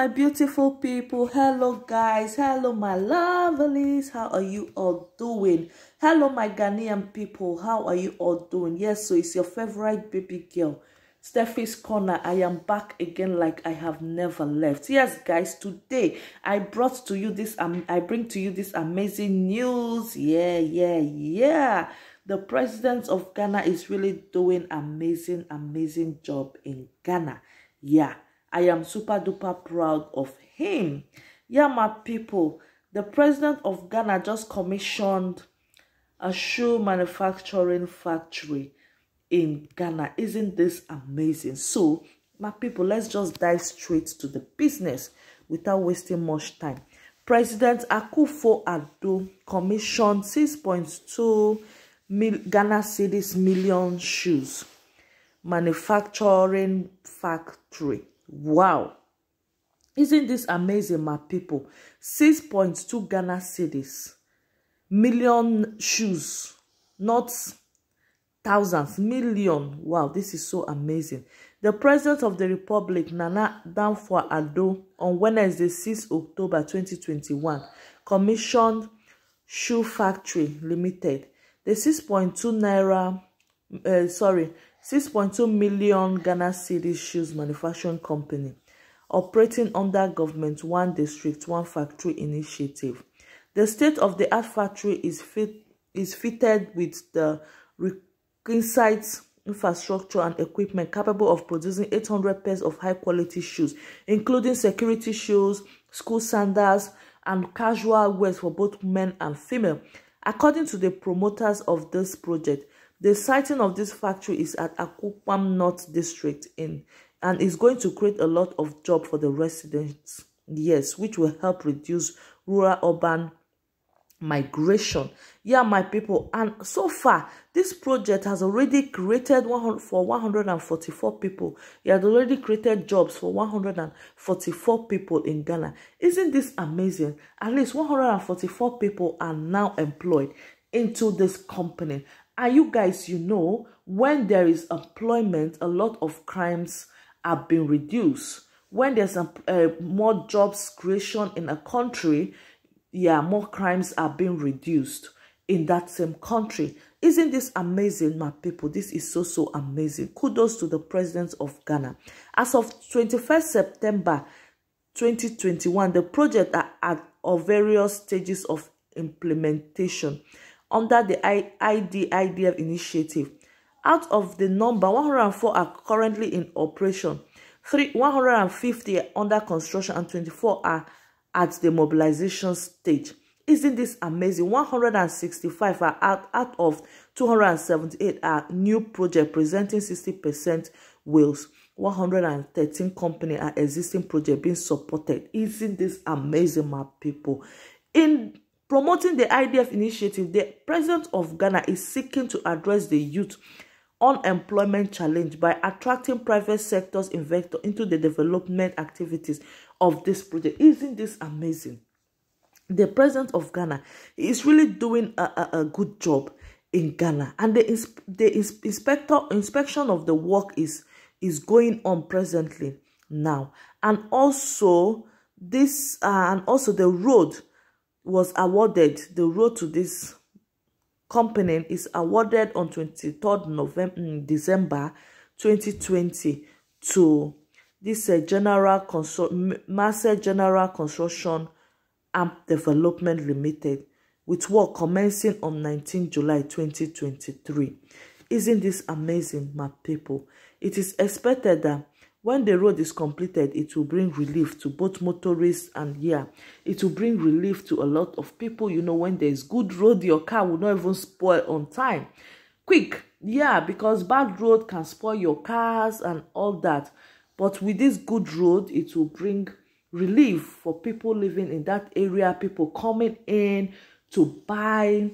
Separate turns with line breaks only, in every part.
my beautiful people. Hello guys. Hello my lovelies. How are you all doing? Hello my ghanaian people. How are you all doing? Yes so it's your favorite baby girl. Stephy's corner. I am back again like i have never left. Yes guys today i brought to you this um i bring to you this amazing news. Yeah yeah yeah. The president of ghana is really doing amazing amazing job in ghana. Yeah I am super duper proud of him. Yeah, my people, the president of Ghana just commissioned a shoe manufacturing factory in Ghana. Isn't this amazing? So, my people, let's just dive straight to the business without wasting much time. President Akufo-Addo commissioned 6.2 mil Ghana cedis million shoes manufacturing factory Wow. Isn't this amazing, my people? 6.2 Ghana cedis. Million shoes. Not thousands. Million. Wow, this is so amazing. The President of the Republic, Nana Danfo-Addo, on Wednesday, 6 October 2021, commissioned Shoe Factory Limited. The 6.2 Naira, uh, sorry, 6.2 million Ghana City Shoes Manufacturing Company, operating under Government One District, One Factory initiative. The state-of-the-art factory is, fit, is fitted with the requisite infrastructure and equipment capable of producing 800 pairs of high-quality shoes, including security shoes, school sandals, and casual wear for both men and female. According to the promoters of this project, The siting of this factory is at Akuapem North District in and is going to create a lot of job for the residents. Yes, which will help reduce rural urban migration. Yeah, my people. And so far, this project has already created 100 for 144 people. It has already created jobs for 144 people in Ghana. Isn't this amazing? At least 144 people are now employed into this company. And you guys, you know, when there is employment, a lot of crimes are being reduced. When there's a, uh, more jobs creation in a country, yeah, more crimes are being reduced in that same country. Isn't this amazing, my people? This is so, so amazing. Kudos to the president of Ghana. As of 21st September 2021, the project are at various stages of implementation under the IDIDF initiative. Out of the number, 104 are currently in operation, Three, 150 under construction, and 24 are at the mobilization stage. Isn't this amazing? 165 are out, out of 278 are new project presenting 60% wheels. 113 company are existing project being supported. Isn't this amazing, my people? In Promoting the IDF initiative, the president of Ghana is seeking to address the youth unemployment challenge by attracting private sector's investor into the development activities of this project. Isn't this amazing? The president of Ghana is really doing a, a, a good job in Ghana, and the the inspector inspection of the work is is going on presently now, and also this uh, and also the road was awarded the road to this company is awarded on 23rd November mm, December 2020 to this uh, general consor Master General Construction Amp Development Limited with work commencing on 19 July 2023. Isn't this amazing, my people? It is expected that When the road is completed, it will bring relief to both motorists and yeah, it will bring relief to a lot of people. You know, when there's good road, your car will not even spoil on time. Quick, yeah, because bad road can spoil your cars and all that. But with this good road, it will bring relief for people living in that area, people coming in to buy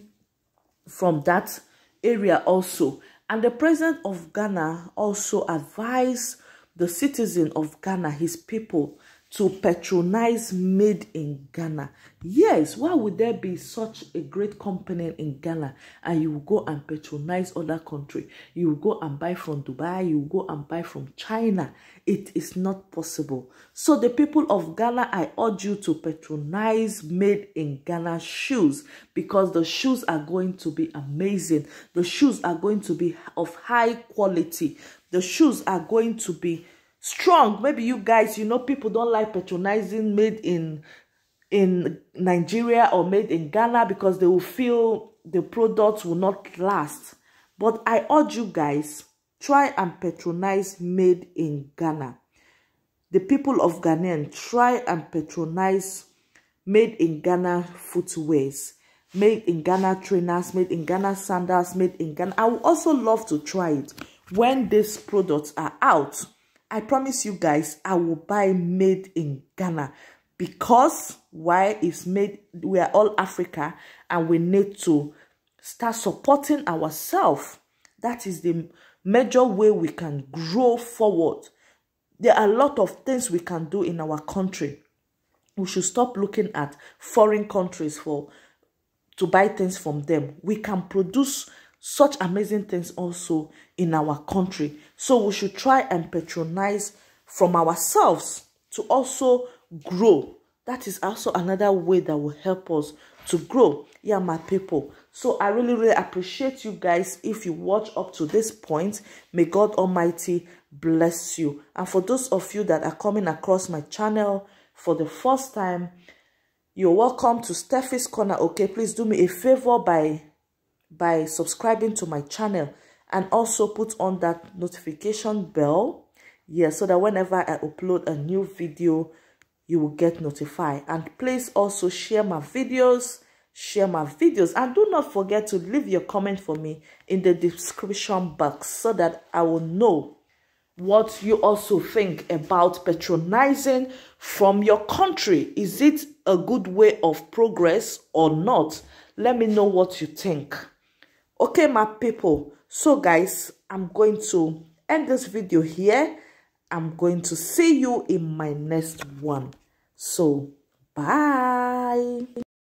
from that area also. And the president of Ghana also advised the citizen of Ghana, his people, to patronize made in Ghana. Yes, why would there be such a great company in Ghana and you go and patronize other country? You go and buy from Dubai, you go and buy from China. It is not possible. So the people of Ghana, I urge you to patronize made in Ghana shoes because the shoes are going to be amazing. The shoes are going to be of high quality. The shoes are going to be strong. Maybe you guys you know people don't like patronizing made in in nigeria or made in ghana because they will feel the products will not last. But i urge you guys try and patronize made in ghana. The people of ghanaian try and patronize made in ghana footwears made in ghana trainers made in ghana sandals made in ghana. I would also love to try it when these products are out I promise you guys, I will buy made in Ghana because why is made, we are all Africa and we need to start supporting ourselves. That is the major way we can grow forward. There are a lot of things we can do in our country. We should stop looking at foreign countries for to buy things from them. We can produce such amazing things also in our country. So we should try and patronize from ourselves to also grow. That is also another way that will help us to grow. Yeah, my people. So I really, really appreciate you guys if you watch up to this point. May God Almighty bless you. And for those of you that are coming across my channel for the first time, you're welcome to Stephy's Corner. Okay, please do me a favor by by subscribing to my channel and also put on that notification bell. Yeah so that whenever i upload a new video you will get notified. And please also share my videos share my videos. And do not forget to leave your comment for me in the description box so that i will know what you also think about patronizing from your country. Is it a good way of progress or not? Let me know what you think okay my people. So guys i'm going to end this video here. I'm going to see you in my next one. So bye